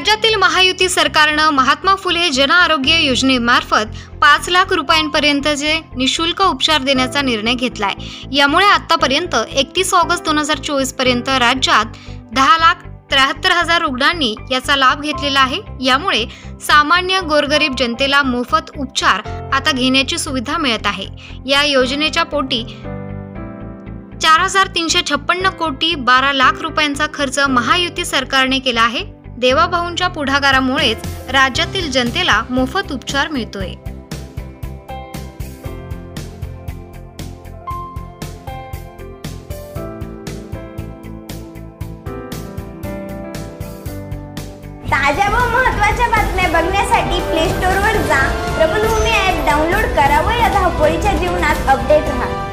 राज्यातील महायुती सरकारनं महात्मा फुले जन आरोग्य योजनेमार्फत पाच लाख रुपयांपर्यंतचे निशुल्क उपचार देण्याचा निर्णय घेतलाय. यामुळे आतापर्यंत एकतीस ऑगस्ट दोन हजार चोवीसपर्यंत राज्यात दहा लाख त्र्याहत्तर हजार रुग्णांनी याचा लाभ घेतलेला आहे. यामुळे सामान्य गोरगरीब जनतेला मोफत उपचार आता घेण्याची सुविधा मिळत आहे. या योजनेच्या पोटी चार हजार तीनशे छप्पन्न कोटी बारा लाख रुपयांचा खर्च महायुती सरकारने केला आहे. देवाभाऊंच्या पुढाकारामुळेच राज्यातील जनतेला मोफत उपचार मिळतोय. ताज्या व महत्त्वाच्या बातम्या बघण्यासाठी प्ले स्टोअरवर जा. प्रबलभूमी ॲप डाउनलोड करा व या धावपळीच्या जीवनात अपडेट राहा.